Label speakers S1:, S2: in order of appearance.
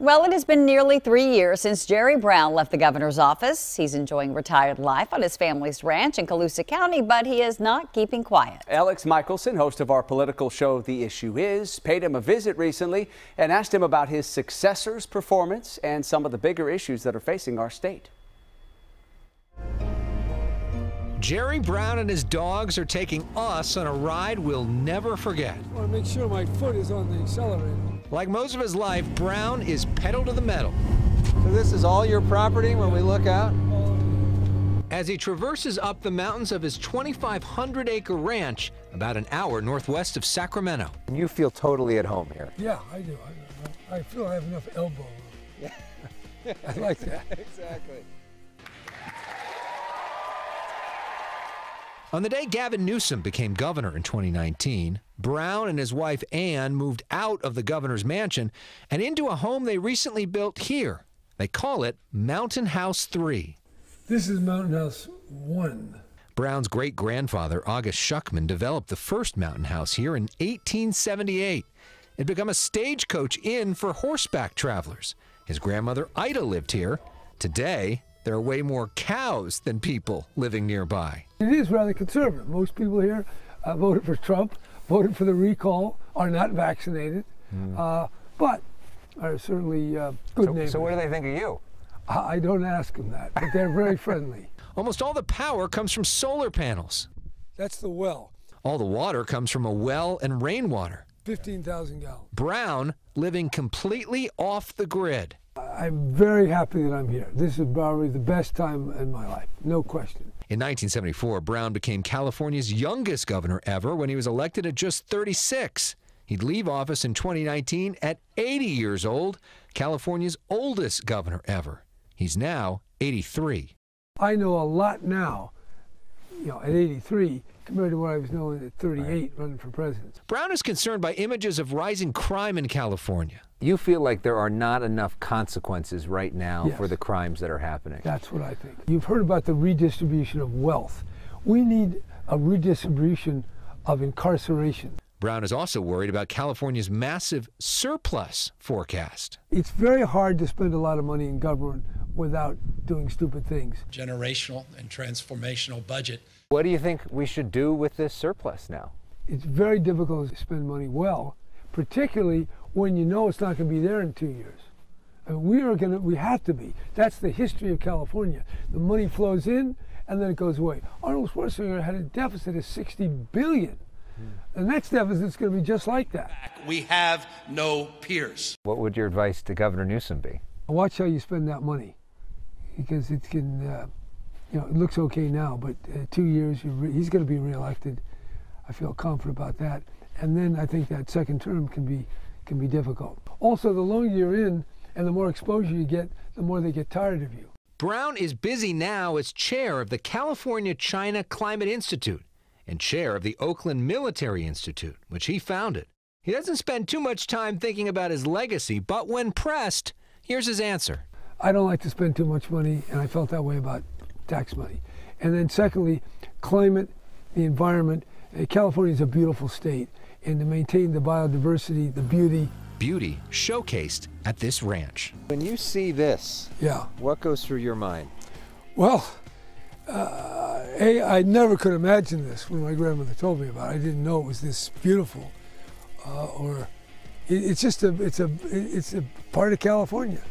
S1: Well, it has been nearly three years since Jerry Brown left the governor's office. He's enjoying retired life on his family's ranch in Colusa County, but he is not keeping quiet.
S2: Elex Michaelson, host of our political show The Issue Is, paid him a visit recently and asked him about his successor's performance and some of the bigger issues that are facing our state.
S3: Jerry Brown and his dogs are taking us on a ride we'll never forget.
S4: I want to make sure my foot is on the accelerator.
S3: Like most of his life, Brown is pedal to the metal.
S5: So this is all your property when we look out?
S3: As he traverses up the mountains of his 2,500 acre ranch, about an hour northwest of Sacramento.
S5: And you feel totally at home here.
S4: Yeah, I do. I, I feel I have enough elbow room. I like that.
S5: exactly.
S3: On the day Gavin Newsom became governor in 2019, Brown and his wife Ann moved out of the governor's mansion and into a home they recently built here. They call it Mountain House 3.
S4: This is Mountain House 1.
S3: Brown's great grandfather, August Schuckman, developed the first mountain house here in 1878. It had become a stagecoach inn for horseback travelers. His grandmother Ida lived here. Today, there are way more cows than people living nearby.
S4: It is rather conservative. Most people here uh, voted for Trump, voted for the recall, are not vaccinated, mm. uh, but are certainly uh, good
S5: so,
S4: neighbors.
S5: So what do they think of you?
S4: I, I don't ask them that, but they're very friendly.
S3: Almost all the power comes from solar panels.
S4: That's the well.
S3: All the water comes from a well and rainwater.
S4: 15,000 gallons.
S3: Brown living completely off the grid.
S4: I'm very happy that I'm here. This is probably the best time in my life, no question.
S3: In 1974, Brown became California's youngest governor ever when he was elected at just 36. He'd leave office in 2019 at 80 years old, California's oldest governor ever. He's now 83.
S4: I know a lot now, you know, at 83 compared to what I was knowing at 38 right. running for president.
S3: Brown is concerned by images of rising crime in California.
S5: You feel like there are not enough consequences right now
S4: yes.
S5: for the crimes that are happening.
S4: That's what I think. You've heard about the redistribution of wealth. We need a redistribution of incarceration.
S3: Brown is also worried about California's massive surplus forecast.
S4: It's very hard to spend a lot of money in government without doing stupid things.
S6: Generational and transformational budget.
S5: What do you think we should do with this surplus now?
S4: It's very difficult to spend money well, particularly when you know it's not going to be there in two years. I mean, we are going to, we have to be. That's the history of California. The money flows in and then it goes away. Arnold Schwarzenegger had a deficit of 60 billion. Hmm. The next deficit is going to be just like that.
S6: We have no peers.
S5: What would your advice to Governor Newsom be?
S4: Watch how you spend that money, because it can, uh, you know, it looks okay now, but uh, two years he's going to be reelected. I feel confident about that, and then I think that second term can be can be difficult. Also, the longer you're in and the more exposure you get, the more they get tired of you.
S3: Brown is busy now as chair of the California China Climate Institute and chair of the Oakland Military Institute, which he founded. He doesn't spend too much time thinking about his legacy, but when pressed, here's his answer.
S4: I don't like to spend too much money, and I felt that way about tax money. And then, secondly, climate, the environment. California is a beautiful state, and to maintain the biodiversity, the beauty.
S3: Beauty showcased at this ranch.
S5: When you see this,
S4: yeah,
S5: what goes through your mind?
S4: Well, uh, a, I never could imagine this when my grandmother told me about it. I didn't know it was this beautiful, uh, or it, it's just a it's a it's a part of California.